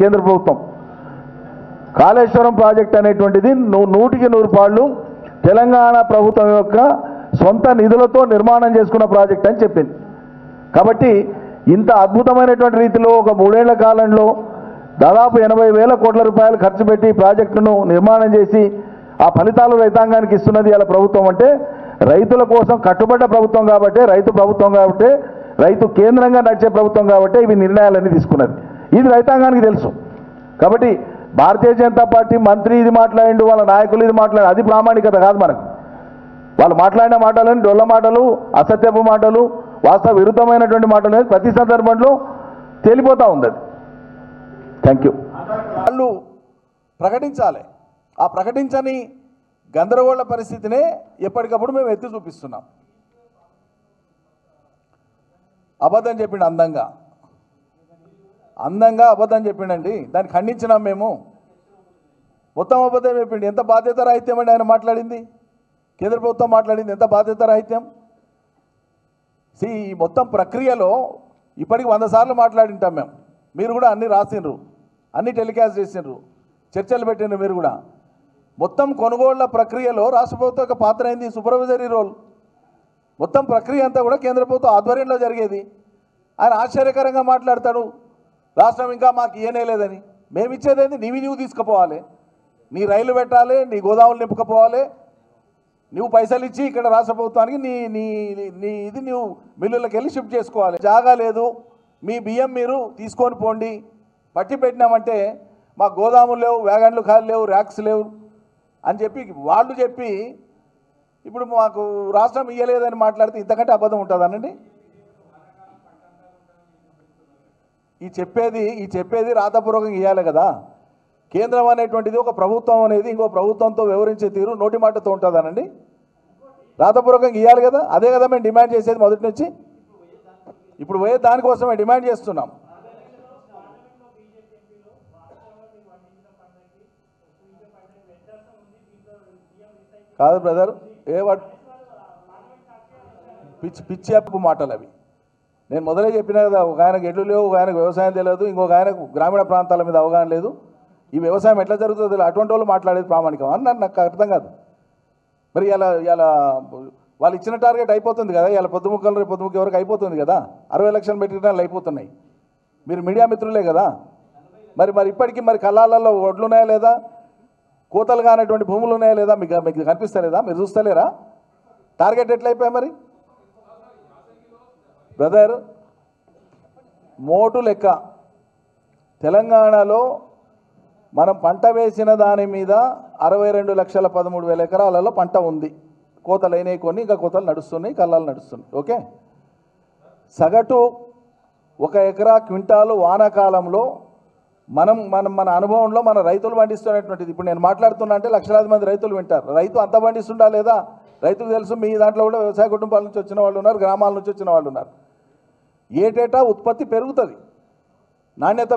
కేంద్ర ప్రభుత్వం. కాళేశ్వరం ప్రాజెక్ట్ అనేటువంటిది నువ్వు నూటికి నూరు పాళ్ళు తెలంగాణ ప్రభుత్వం యొక్క సొంత నిధులతో నిర్మాణం చేసుకున్న ప్రాజెక్ట్ అని చెప్పింది. కాబట్టి ఇంత అద్భుతమైనటువంటి రీతిలో ఒక మూడేళ్ళ కాలంలో దాదాపు ఎనభై వేల కోట్ల రూపాయలు ఖర్చు పెట్టి ప్రాజెక్టును నిర్మాణం చేసి ఆ ఫలితాలు రైతాంగానికి ఇస్తున్నది ఇలా ప్రభుత్వం అంటే రైతుల కోసం కట్టుబడ్డ ప్రభుత్వం కాబట్టి రైతు ప్రభుత్వం కాబట్టి రైతు కేంద్రంగా నడిచే ప్రభుత్వం కాబట్టి ఇవి నిర్ణయాలన్నీ తీసుకున్నది. ఇది రైతాంగానికి తెలుసు. కాబట్టి భారతీయ జనతా పార్టీ మంత్రి ఇది మాట్లాడిండు వాళ్ళ నాయకులు ఇది మాట్లాడి అది ప్రామాణికత కాదు మనకు. వాళ్ళు మాట్లాడిన మాటలని డొల్ల మాటలు అసత్యపు మాటలు వాస్తవ విరుద్ధమైనటువంటి మాటలు ప్రతి సందర్భంలో తేలిపోతూ ఉంది అది. థ్యాంక్ యూ వాళ్ళు ప్రకటించాలి. ఆ ప్రకటించని గందరగోళ పరిస్థితినే ఎప్పటికప్పుడు మేము ఎత్తి చూపిస్తున్నాం. అబద్ధం చెప్పిండు అందంగా. అందంగా అబద్ధం చెప్పిండండి. దాన్ని ఖండించినాం మేము. మొత్తం అబద్ధం చెప్పిండు. ఎంత బాధ్యత రాహిత్యం అండి ఆయన మాట్లాడింది? కేంద్ర ప్రభుత్వం మాట్లాడింది ఎంత బాధ్యత రాహిత్యం? సి ఈ మొత్తం ప్రక్రియలో ఇప్పటికి వంద సార్లు మాట్లాడింటాం మేము. మీరు కూడా అన్ని రాసిండ్రు. అన్ని టెలికాస్ట్ చేసిండ్రు. చర్చలు పెట్టిండ్రు మీరు కూడా. మొత్తం కొనుగోళ్ళ ప్రక్రియలో రాష్ట్ర ప్రభుత్వం యొక్క పాత్ర అయింది. సూపర్వైజరీ రోల్ మొత్తం ప్రక్రియ అంతా కూడా కేంద్ర ప్రభుత్వం ఆధ్వర్యంలో జరిగేది. ఆయన ఆశ్చర్యకరంగా మాట్లాడతాడు. రాష్ట్రం ఇంకా మాకు ఇయ్యనే లేదని. మేము ఇచ్చేదేంది నీవి నీవు తీసుకుపోవాలి. నీ రైలు పెట్టాలి నీ గోదాములు నింపుకపోవాలి. నువ్వు పైసలు ఇచ్చి ఇక్కడ రాష్ట్ర ప్రభుత్వానికి నీ నీ నీ- నీ ఇది నువ్వు మిల్లులకు వెళ్ళి షిఫ్ట్ చేసుకోవాలి. జాగా లేదు. మీ బియ్యం మీరు తీసుకొని పోండి. పట్టి పెట్టినామంటే మా గోదాములు లేవు వ్యాగన్లు ఖాళీ లేవు ర్యాక్స్ లేవు అని చెప్పి వాళ్ళు చెప్పి ఇప్పుడు మాకు రాష్ట్రం ఇయ్యలేదని మాట్లాడితే ఇంతకంటే అబద్ధం ఉంటుందనండి ఈ చెప్పేది ఈ చెప్పేది రాతపూర్వకంగా ఇవ్వాలి కదా. కేంద్రం అనేటువంటిది ఒక ప్రభుత్వం అనేది ఇంకో ప్రభుత్వంతో వివరించే తీరు నోటి మాటతో ఉంటుందనండి? రాతపూర్వకంగా ఇవ్వాలి కదా? అదే కదా మేము డిమాండ్ చేసేది మొదటి నుంచి? ఇప్పుడు పోయే దానికోసమే డిమాండ్ చేస్తున్నాం. కాదు బ్రదర్ ఏ వాట్? పిచ్చి పిచ్చి అప్పు మాటలు అవి. నేను మొదలే చెప్పిన కదా ఒక ఆయనకు ఎడ్లు లేవు ఒక ఆయనకు వ్యవసాయం తెలియదు ఇంకొక ఆయనకు గ్రామీణ ప్రాంతాల మీద అవగాహన లేదు. ఈ వ్యవసాయం ఎట్లా జరుగుతుందో తెలియదు. అటువంటి వాళ్ళు మాట్లాడేది ప్రామాణికం. అని నాకు- నాకు అర్థం కాదు. మరి ఇలా ఇలా వాళ్ళు ఇచ్చిన టార్గెట్ అయిపోతుంది కదా ఇలా పొద్దుముక్కలు రేపు పొద్దుముక్క ఎవరికి అయిపోతుంది కదా. అరవై లక్షల మెట్రిక్ అయిపోతున్నాయి. మీరు మీడియా మిత్రులే కదా. మరి మరి ఇప్పటికీ మరి కళాలలో ఒడ్లు ఉన్నాయా లేదా? కోతలు కానటువంటి భూములు ఉన్నాయా లేదా? మీకు మీకు కనిపిస్తలేదా? మీరు చూస్తలేరా? టార్గెట్ ఎట్లయిపోయాయి మరి? బ్రదర్ మోటు లెక్క. తెలంగాణలో మనం పంట వేసిన దాని మీద అరవై రెండు లక్షల పదమూడు వేల ఎకరాలలో పంట ఉంది. కోతలు అయినాయి కొన్ని ఇంకా కోతలు నడుస్తున్నాయి కళ్ళాలు నడుస్తున్నాయి. ఓకే? సగటు ఒక ఎకరా క్వింటాలు వానాకాలంలో మనం మనం మన అనుభవంలో మన రైతులు పండిస్తున్నటువంటిది. ఇప్పుడు నేను మాట్లాడుతున్నా అంటే లక్షలాది మంది రైతులు వింటారు. రైతు అంత పండిస్తుండా లేదా? రైతుకు తెలుసు మీ దాంట్లో కూడా వ్యవసాయ కుటుంబాల నుంచి వచ్చిన వాళ్ళు ఉన్నారు గ్రామాల నుంచి వచ్చిన వాళ్ళు ఉన్నారు. ఏటేటా ఉత్పత్తి పెరుగుతుంది? నాణ్యత